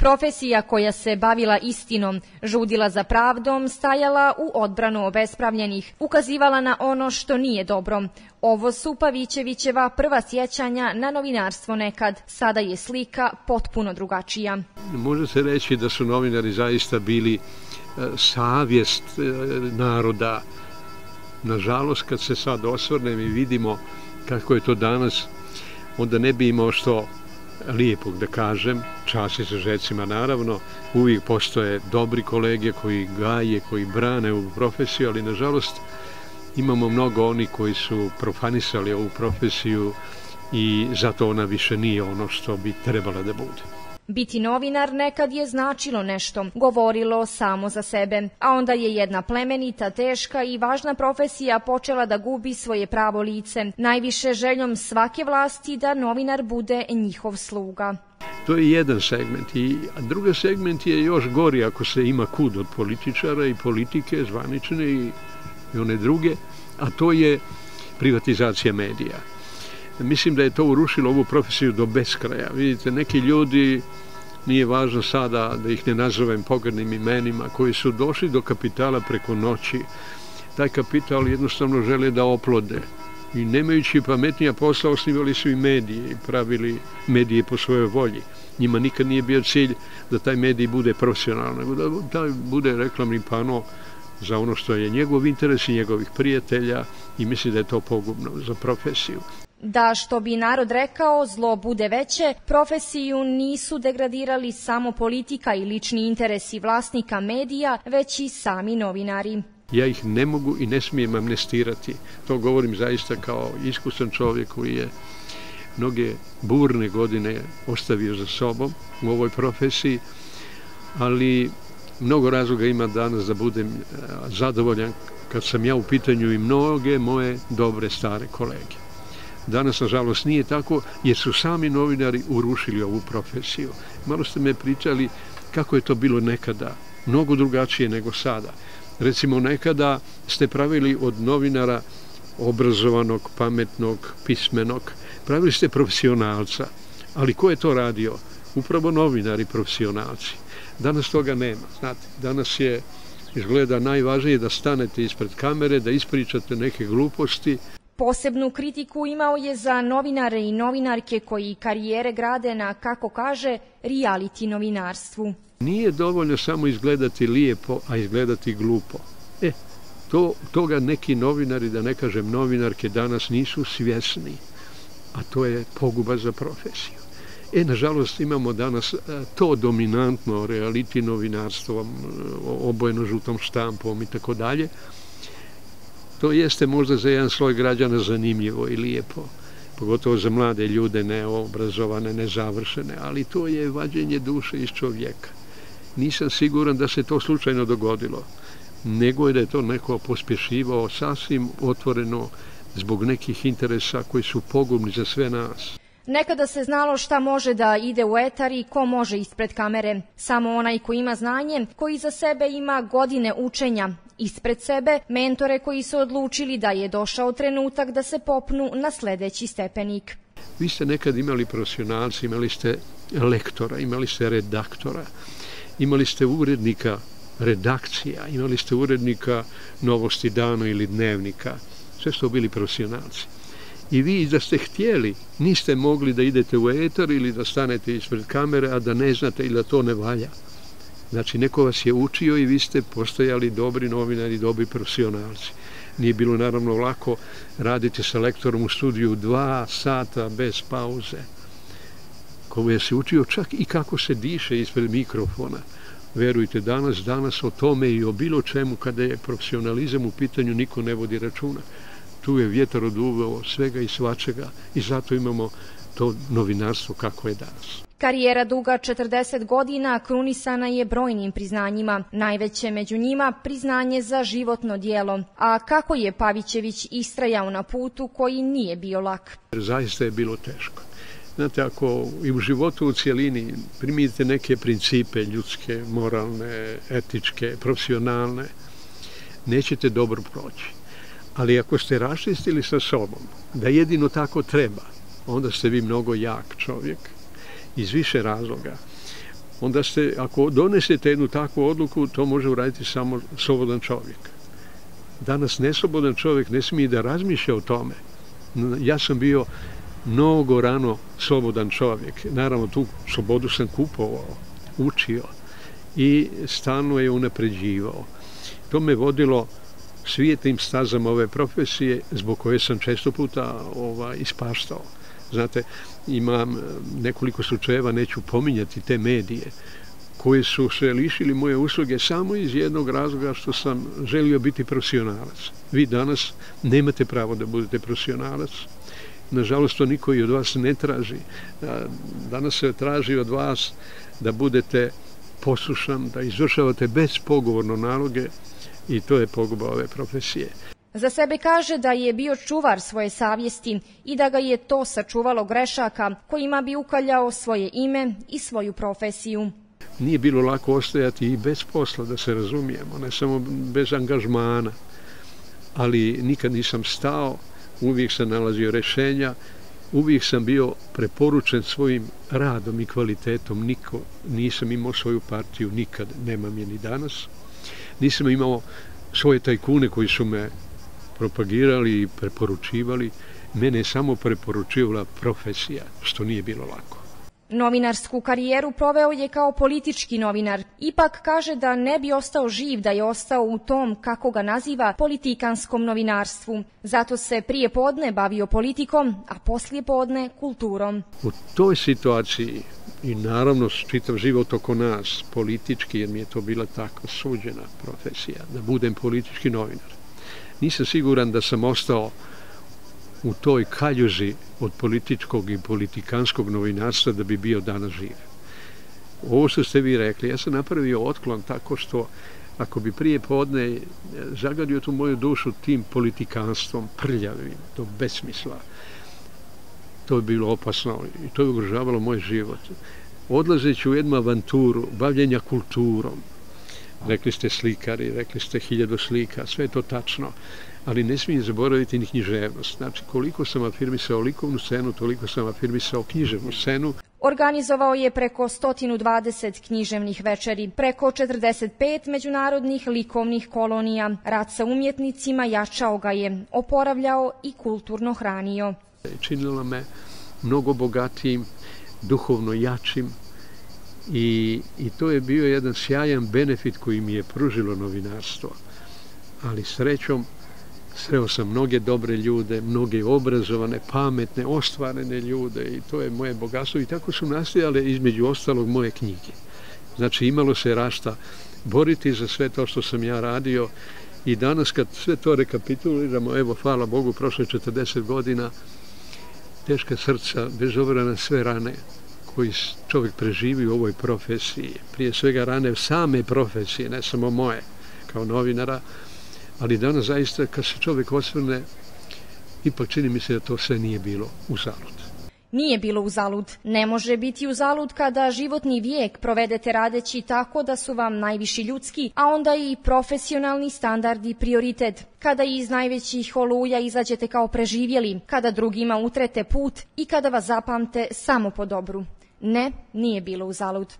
Profesija koja se bavila istinom, žudila za pravdom, stajala u odbranu obespravljenih, ukazivala na ono što nije dobro. Ovo su Pavićevićeva prva sjećanja na novinarstvo nekad. Sada je slika potpuno drugačija. Može se reći da su novinari zaista bili e, savjest e, naroda. Nažalost, kad se sad osvrnem i vidimo kako je to danas, onda ne bi imao što lijepog da kažem, časi se žecima naravno, uvijek postoje dobri kolege koji gaje, koji brane ovu profesiju, ali nažalost imamo mnogo oni koji su profanisali ovu profesiju i zato ona više nije ono što bi trebala da bude. Biti novinar nekad je značilo nešto, govorilo samo za sebe, a onda je jedna plemenita, teška i važna profesija počela da gubi svoje pravo lice, najviše željom svake vlasti da novinar bude njihov sluga. To je jedan segment. I drugi segment je još gori ako se ima kud od političara i politike zvanične i, i one druge, a to je privatizacija medija. Mislim da je to urušilo ovu profesiju do beskraja. Vidite, neki ljudi, nije važno sada da ih ne nazovem pogrednim imenima, koji su došli do kapitala preko noći. Taj kapital jednostavno žele da oplode. I nemajući pametnija posla, osnivali su i medije i pravili medije po svojoj volji. Njima nikad nije bio cilj da taj medij bude profesionalan, nego da taj bude reklamni pano za ono što je njegov interes i njegovih prijatelja i misli da je to pogubno za profesiju. Da što bi narod rekao zlo bude veće, profesiju nisu degradirali samo politika i lični interesi vlasnika medija, već i sami novinari. Ja ih ne mogu i ne smijem amnestirati. To govorim zaista kao iskusan čovjek koji je mnoge burne godine ostavio za sobom u ovoj profesiji, ali mnogo razloga ima danas da budem e, zadovoljan kad sam ja u pitanju i mnoge moje dobre stare kolege. Danas, nažalost, nije tako, jer su sami novinari urušili ovu profesiju. Malo ste me pričali kako je to bilo nekada, mnogo drugačije nego sada. Recimo, nekada ste pravili od novinara obrazovanog, pametnog, pismenog, pravili ste profesionalca. Ali ko je to radio? Upravo novinari profesionalci. Danas toga nema. Znate, danas je izgleda najvažnije da stanete ispred kamere, da ispričate neke gluposti, Posebnu kritiku imao je za novinare i novinarke koji karijere grade na, kako kaže, reality novinarstvu. Nije dovoljno samo izgledati lijepo, a izgledati glupo. E, to, toga neki novinari, da ne kažem novinarke, danas nisu svjesni, a to je poguba za profesiju. E, nažalost, imamo danas e, to dominantno reality novinarstvom, obojeno žutom štampom i tako dalje, To jeste možda za jedan sloj građana zanimljivo i lijepo, pogotovo za mlade ljude, neobrazovane, nezavršene, ali to je vađenje duše iz čovjeka. Nisam siguran da se to slučajno dogodilo, nego je da je to neko pospješivao sasvim otvoreno zbog nekih interesa koji su pogubni za sve nas. Nekada se znalo šta može da ide u etar i ko može ispred kamere. Samo onaj ko ima znanje, koji za sebe ima godine učenja. Ispred sebe mentore koji su odlučili da je došao trenutak da se popnu na sljedeći stepenik. Vi ste nekad imali profesionalci, imali ste lektora, imali ste redaktora, imali ste urednika redakcija, imali ste urednika novosti dana ili dnevnika. Sve su bili profesionalci i vi da ste htjeli, niste mogli da idete u etar ili da stanete ispred kamere, a da ne znate ili da to ne valja. Znači, neko vas je učio i vi ste postojali dobri novinari, dobri profesionalci. Nije bilo naravno lako raditi sa lektorom u studiju dva sata bez pauze. Kome je se učio čak i kako se diše ispred mikrofona. Verujte, danas, danas o tome i o bilo čemu kada je profesionalizam u pitanju niko ne vodi računa tu je vjetar oduveo svega i svačega i zato imamo to novinarstvo kako je danas. Karijera duga 40 godina krunisana je brojnim priznanjima, najveće među njima priznanje za životno dijelo. A kako je Pavićević istrajao na putu koji nije bio lak? Zaista je bilo teško. Znate, ako i u životu u cijelini primijete neke principe ljudske, moralne, etičke, profesionalne, nećete dobro proći. Ali ako ste raščistili sa sobom da jedino tako treba, onda ste vi mnogo jak čovjek iz više razloga. onda ste, ako donesete jednu takvu odluku, to može uraditi samo slobodan čovjek. Danas neslobodan čovjek ne smije da razmišlja o tome. Ja sam bio mnogo rano slobodan čovjek. Naravno, tu slobodu sam kupovao, učio i stalno je unapređivao. To me vodilo svijetnim stazama ove profesije zbog koje sam često puta ova, ispaštao. Znate, imam eh, nekoliko slučajeva, neću pominjati te medije, koje su se lišili moje usluge samo iz jednog razloga što sam želio biti profesionalac. Vi danas nemate pravo da budete profesionalac. Nažalost, to niko i od vas ne traži. Eh, danas se traži od vas da budete poslušan, da izvršavate bezpogovorno naloge i to je poguba ove profesije. Za sebe kaže da je bio čuvar svoje savjesti i da ga je to sačuvalo grešaka kojima bi ukaljao svoje ime i svoju profesiju. Nije bilo lako ostajati i bez posla, da se razumijemo, ne samo bez angažmana, ali nikad nisam stao, uvijek sam nalazio rešenja, uvijek sam bio preporučen svojim radom i kvalitetom, niko, nisam imao svoju partiju, nikad, nemam je ni danas, nisam imao svoje tajkune koji su me propagirali i preporučivali, mene je samo preporučivala profesija, što nije bilo lako. Novinarsku karijeru proveo je kao politički novinar. Ipak kaže da ne bi ostao živ da je ostao u tom, kako ga naziva, politikanskom novinarstvu. Zato se prije podne bavio politikom, a poslije podne kulturom. U toj situaciji i naravno čitav život oko nas, politički, jer mi je to bila tako suđena profesija, da budem politički novinar. Nisam siguran da sam ostao u toj kaljuži od političkog i politikanskog novinarstva da bi bio danas živ. Ovo što ste vi rekli, ja sam napravio otklon tako što ako bi prije podne zagadio tu moju dušu tim politikanstvom prljavim, to besmisla, to bi bilo opasno i to bi ugrožavalo moj život. Odlazeći u jednu avanturu, bavljenja kulturom, rekli ste slikari, rekli ste hiljadu slika, sve je to tačno, ali ne smijem zaboraviti ni književnost. Znači, koliko sam afirmisao likovnu scenu, toliko sam afirmisao književnu scenu. Organizovao je preko 120 književnih večeri, preko 45 međunarodnih likovnih kolonija. Rad sa umjetnicima jačao ga je, oporavljao i kulturno hranio. Činilo me mnogo bogatijim, duhovno jačim i, i to je bio jedan sjajan benefit koji mi je pružilo novinarstvo. Ali srećom, sreo sam mnoge dobre ljude, mnoge obrazovane, pametne, ostvarene ljude i to je moje bogatstvo i tako su nastajale između ostalog moje knjige. Znači imalo se rašta boriti za sve to što sam ja radio i danas kad sve to rekapituliramo, evo hvala Bogu, prošle 40 godina, teška srca, bez obra na sve rane koji čovjek preživi u ovoj profesiji, prije svega rane same profesije, ne samo moje, kao novinara, ali danas zaista kad se čovjek osvrne, ipak čini mi se da to sve nije bilo u zalud. Nije bilo uzalud. Ne može biti uzalud kada životni vijek provedete radeći tako da su vam najviši ljudski, a onda i profesionalni standardi prioritet. Kada iz najvećih oluja izađete kao preživjeli, kada drugima utrete put i kada vas zapamte samo po dobru. Ne, nije bilo uzalud.